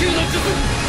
球の術